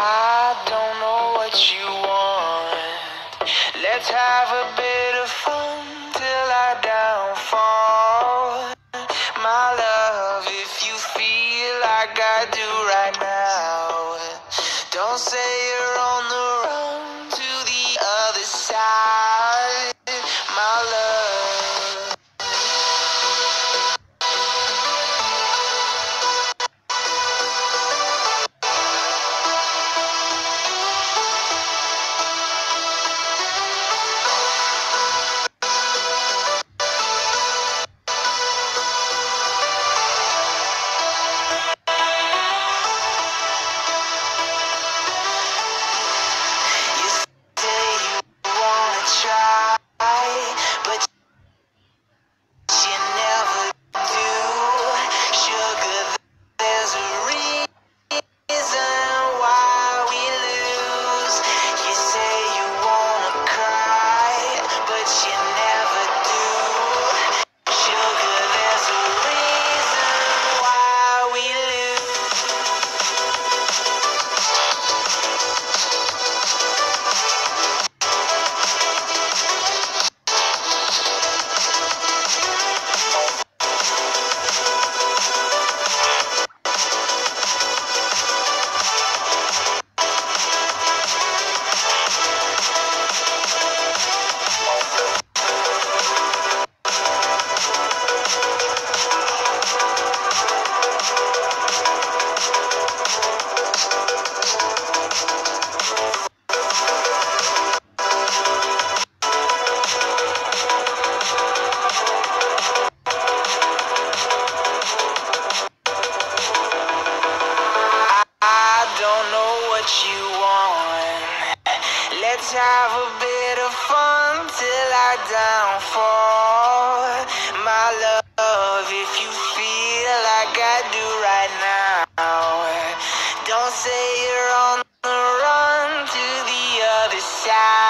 I don't know what you want. Let's have a bit of fun till I downfall. My love, if you feel like I do right now, don't say Have a bit of fun till I downfall. My love, if you feel like I do right now, don't say you're on the run to the other side.